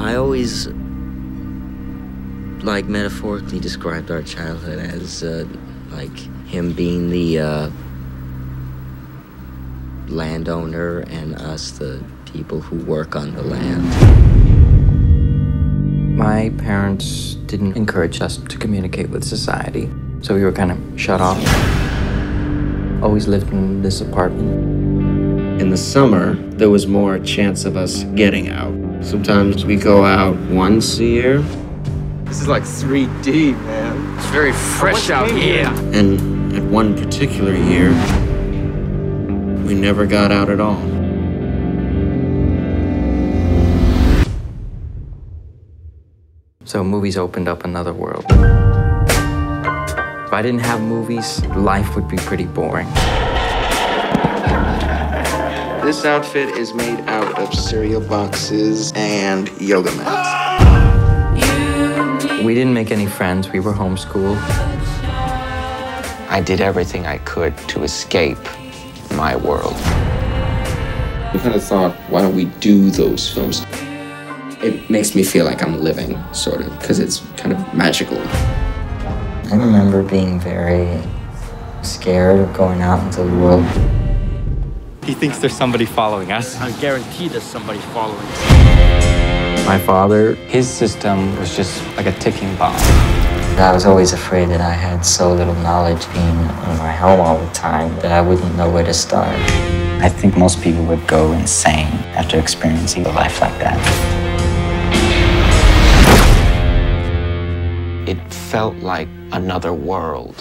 I always, like, metaphorically described our childhood as, uh, like, him being the uh, landowner and us, the people who work on the land. My parents didn't encourage us to communicate with society, so we were kind of shut off. Always lived in this apartment. In the summer, there was more chance of us getting out. Sometimes we go out once a year. This is like 3D, man. It's very fresh out here. And at one particular year, we never got out at all. So movies opened up another world. If I didn't have movies, life would be pretty boring. This outfit is made out of cereal boxes and yoga mats. We didn't make any friends. We were homeschooled. I did everything I could to escape my world. We kind of thought, why don't we do those films? It makes me feel like I'm living, sort of, because it's kind of magical. I remember being very scared of going out into the world. He thinks there's somebody following us. I guarantee there's somebody following us. My father, his system was just like a ticking bomb. I was always afraid that I had so little knowledge being in my home all the time that I wouldn't know where to start. I think most people would go insane after experiencing a life like that. It felt like another world.